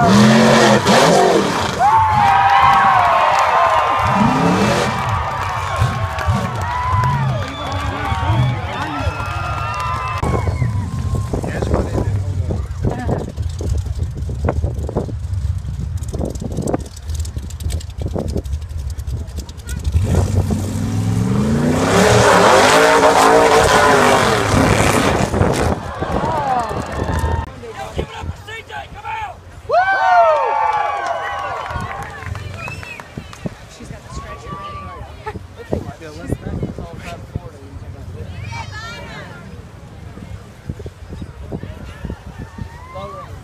¡Vamos! go west back, Florida. You